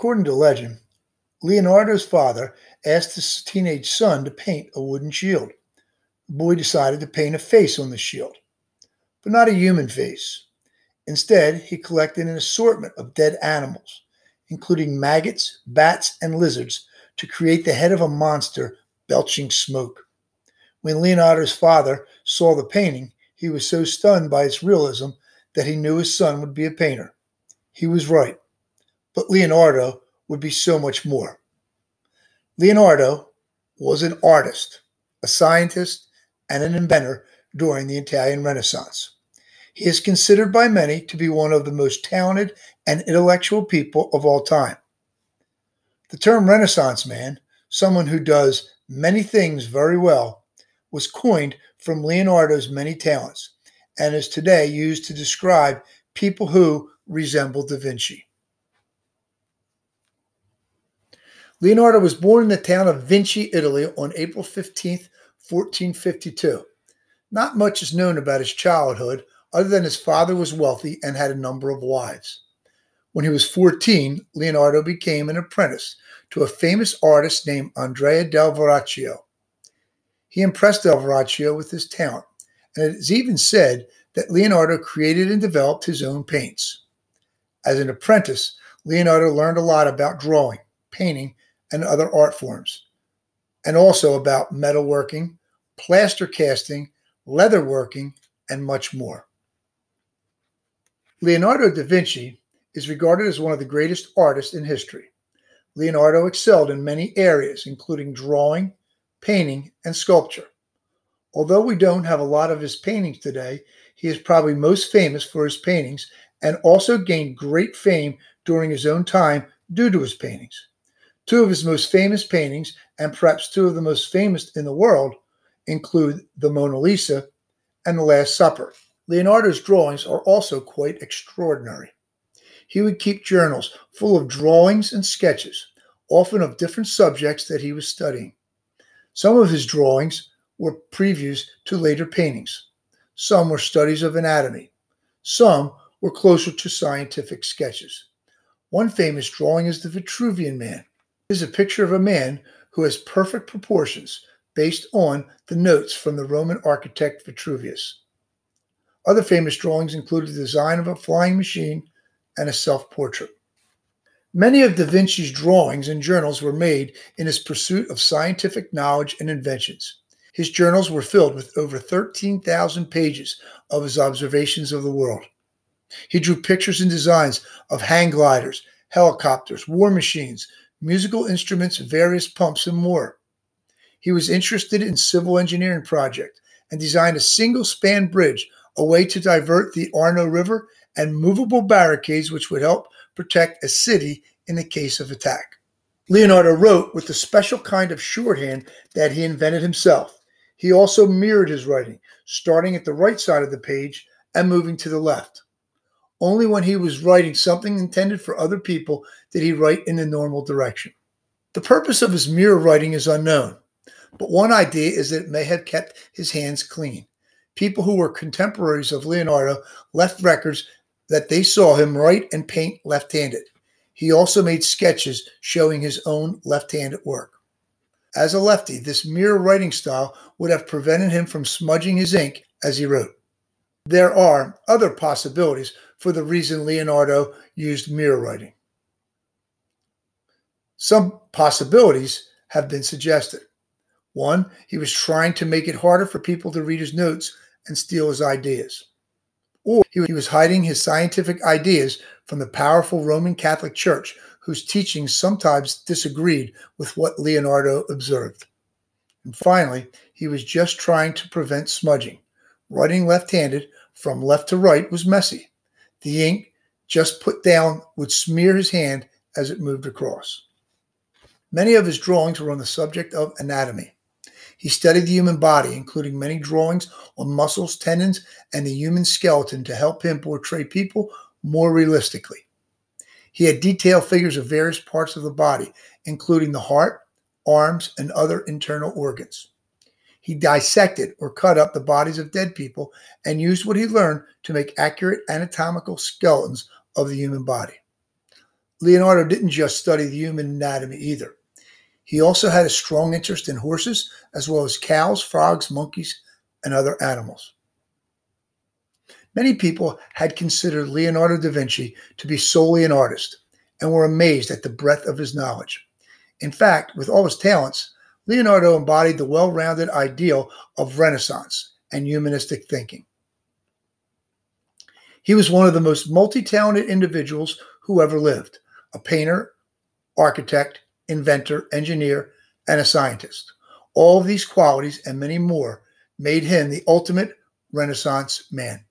According to legend, Leonardo's father asked his teenage son to paint a wooden shield. The boy decided to paint a face on the shield, but not a human face. Instead, he collected an assortment of dead animals, including maggots, bats, and lizards, to create the head of a monster belching smoke. When Leonardo's father saw the painting, he was so stunned by its realism that he knew his son would be a painter. He was right, but Leonardo would be so much more. Leonardo was an artist, a scientist, and an inventor during the Italian Renaissance. He is considered by many to be one of the most talented and intellectual people of all time. The term Renaissance man, someone who does many things very well, was coined from Leonardo's many talents and is today used to describe people who resemble Da Vinci. Leonardo was born in the town of Vinci, Italy on April 15, 1452. Not much is known about his childhood other than his father was wealthy and had a number of wives. When he was 14, Leonardo became an apprentice to a famous artist named Andrea del Verrocchio. He impressed Del Verrocchio with his talent, and it is even said that Leonardo created and developed his own paints. As an apprentice, Leonardo learned a lot about drawing, painting, and other art forms, and also about metalworking, plaster casting, leatherworking, and much more. Leonardo da Vinci is regarded as one of the greatest artists in history. Leonardo excelled in many areas, including drawing, painting, and sculpture. Although we don't have a lot of his paintings today, he is probably most famous for his paintings and also gained great fame during his own time due to his paintings. Two of his most famous paintings, and perhaps two of the most famous in the world, include the Mona Lisa and the Last Supper. Leonardo's drawings are also quite extraordinary. He would keep journals full of drawings and sketches, often of different subjects that he was studying. Some of his drawings were previews to later paintings. Some were studies of anatomy. Some were closer to scientific sketches. One famous drawing is the Vitruvian Man. Is a picture of a man who has perfect proportions based on the notes from the Roman architect Vitruvius. Other famous drawings include the design of a flying machine and a self portrait. Many of Da Vinci's drawings and journals were made in his pursuit of scientific knowledge and inventions. His journals were filled with over 13,000 pages of his observations of the world. He drew pictures and designs of hang gliders, helicopters, war machines, musical instruments, various pumps, and more. He was interested in civil engineering project and designed a single span bridge a way to divert the Arno River, and movable barricades which would help protect a city in the case of attack. Leonardo wrote with a special kind of shorthand that he invented himself. He also mirrored his writing, starting at the right side of the page and moving to the left. Only when he was writing something intended for other people did he write in the normal direction. The purpose of his mirror writing is unknown, but one idea is that it may have kept his hands clean people who were contemporaries of Leonardo left records that they saw him write and paint left handed. He also made sketches showing his own left handed work. As a lefty, this mirror writing style would have prevented him from smudging his ink as he wrote. There are other possibilities for the reason Leonardo used mirror writing. Some possibilities have been suggested. One, he was trying to make it harder for people to read his notes and steal his ideas. Or he was hiding his scientific ideas from the powerful Roman Catholic Church, whose teachings sometimes disagreed with what Leonardo observed. And finally, he was just trying to prevent smudging. Writing left handed from left to right was messy. The ink just put down would smear his hand as it moved across. Many of his drawings were on the subject of anatomy. He studied the human body, including many drawings on muscles, tendons, and the human skeleton to help him portray people more realistically. He had detailed figures of various parts of the body, including the heart, arms, and other internal organs. He dissected or cut up the bodies of dead people and used what he learned to make accurate anatomical skeletons of the human body. Leonardo didn't just study the human anatomy either. He also had a strong interest in horses, as well as cows, frogs, monkeys, and other animals. Many people had considered Leonardo da Vinci to be solely an artist and were amazed at the breadth of his knowledge. In fact, with all his talents, Leonardo embodied the well rounded ideal of Renaissance and humanistic thinking. He was one of the most multi talented individuals who ever lived a painter, architect, inventor, engineer, and a scientist. All these qualities and many more made him the ultimate Renaissance man.